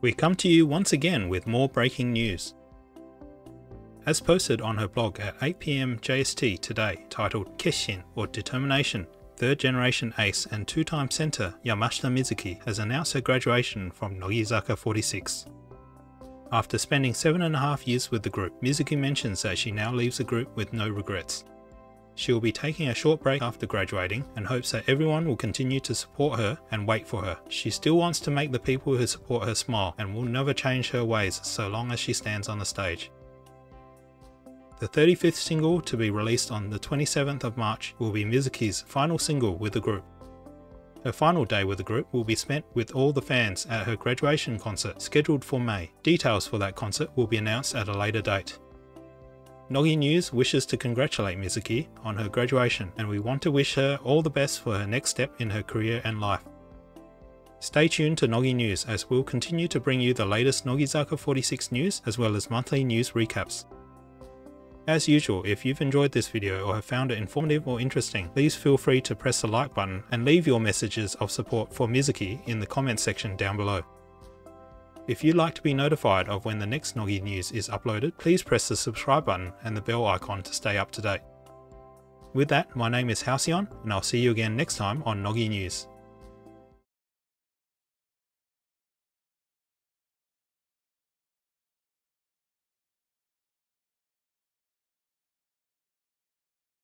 We come to you once again with more breaking news. As posted on her blog at 8pm JST today, titled Keshin or Determination, third generation ace and two time center Yamashita Mizuki has announced her graduation from Nogizaka 46. After spending seven and a half years with the group, Mizuki mentions that she now leaves the group with no regrets. She will be taking a short break after graduating and hopes that everyone will continue to support her and wait for her. She still wants to make the people who support her smile and will never change her ways so long as she stands on the stage. The 35th single to be released on the 27th of March will be Mizuki's final single with the group. Her final day with the group will be spent with all the fans at her graduation concert scheduled for May. Details for that concert will be announced at a later date. Nogi News wishes to congratulate Mizuki on her graduation and we want to wish her all the best for her next step in her career and life. Stay tuned to Nogi News as we'll continue to bring you the latest Nogizaka 46 news as well as monthly news recaps. As usual, if you've enjoyed this video or have found it informative or interesting, please feel free to press the like button and leave your messages of support for Mizuki in the comments section down below. If you'd like to be notified of when the next Nogi news is uploaded, please press the subscribe button and the bell icon to stay up to date. With that, my name is Halcyon, and I'll see you again next time on Nogi News.